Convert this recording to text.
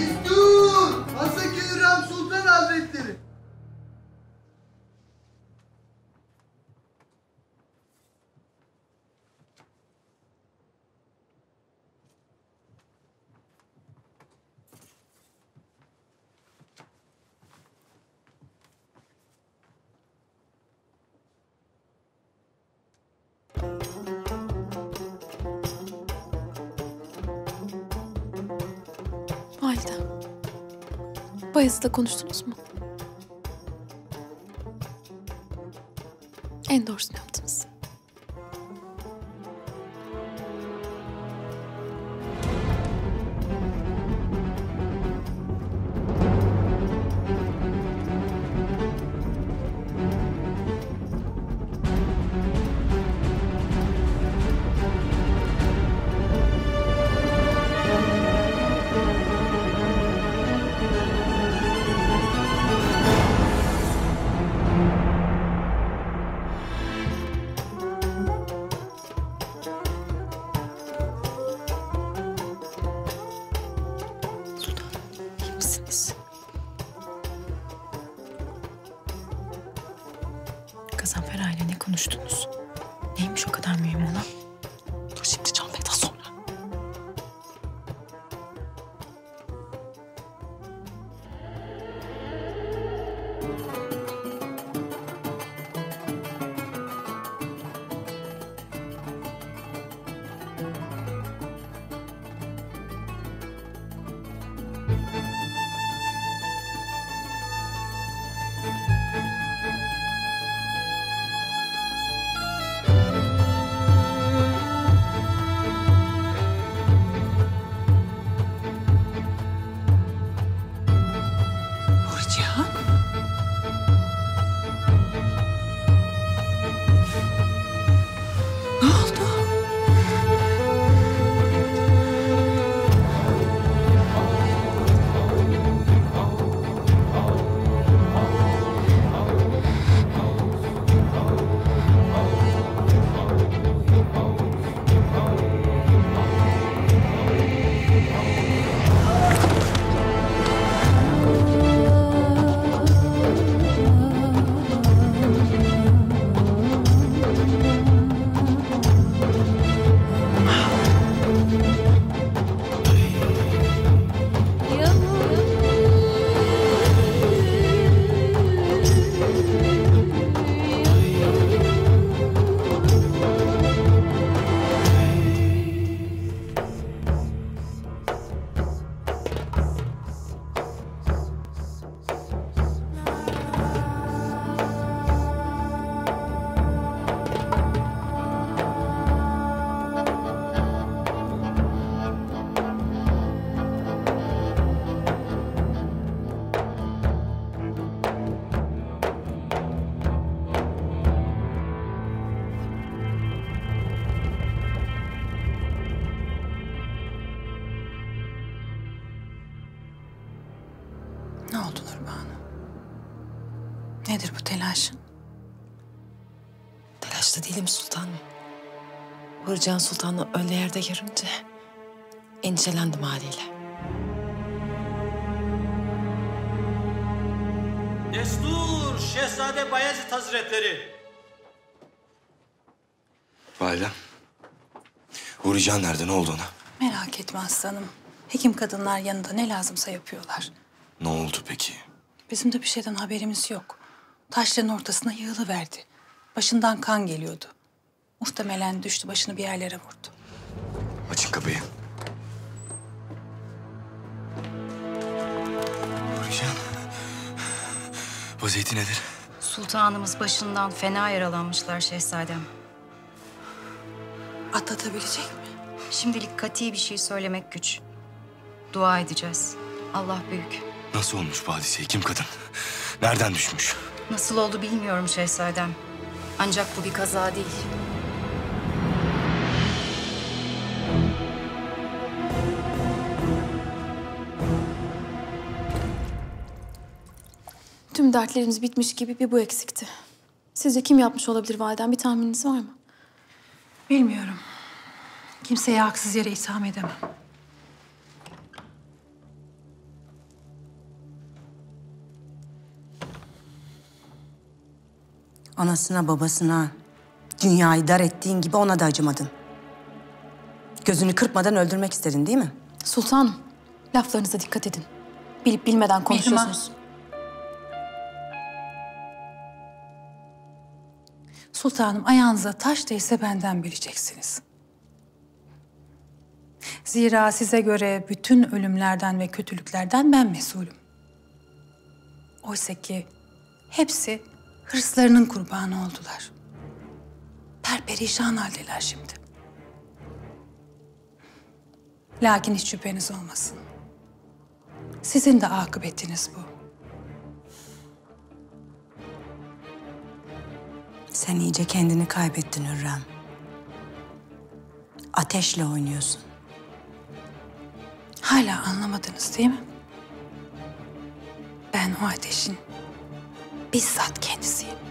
Destur! Haseki Hürrem Sultan Hazretleri. Valide. Bayezid'le konuştunuz mu? En doğrusunu yaptınız. Gazanfer aile ne konuştunuz? Neymiş o kadar mühim olan? Dur şimdi Can Bey'den sonra. क्या oldu Nurbanu? Nedir bu telaşın? Telaşta değilim sultanım. Hırcan Sultan'ı öyle yerde görünce endişelendim haliyle. Destur Şehzade Bayezid Hazretleri. Validem. Hurican nerede? Ne oldu ona? Merak etme aslanım. Hekim kadınlar yanında ne lazımsa yapıyorlar. Ne oldu peki? Bizim de bir şeyden haberimiz yok. Taşların ortasına yığılıverdi. Başından kan geliyordu. Muhtemelen düştü başını bir yerlere vurdu. Açın kapıyı. Hurican. Vaziyeti nedir? Sultanımız başından fena yaralanmışlar şehzadem. Atlatabilecek mi? Şimdilik kati bir şey söylemek güç. Dua edeceğiz. Allah büyük. Nasıl olmuş bu hadise? Kim kadın? Nereden düşmüş? Nasıl oldu bilmiyorum şehzadem. Ancak bu bir kaza değil. Tüm dertlerimiz bitmiş gibi bir bu eksikti. Sizce kim yapmış olabilir validem? Bir tahmininiz var mı? Bilmiyorum. Kimseye haksız yere itham edemem. Anasına babasına dünyayı dar ettiğin gibi ona da acımadın. Gözünü kırpmadan öldürmek istedin değil mi? Sultanım, laflarınıza dikkat edin. Bilip bilmeden konuşuyorsunuz. Sultanım ayağınıza taş değse benden bileceksiniz. Zira size göre bütün ölümlerden ve kötülüklerden ben mesulüm. Oysa ki hepsi hırslarının kurbanı oldular. Perperişan haldeler şimdi. Lakin hiç şüpheniz olmasın. Sizin de akıbetiniz bu. Sen iyice kendini kaybettin Hürrem. Ateşle oynuyorsun. Hala anlamadınız değil mi? Ben o ateşin bizzat kendisiyim.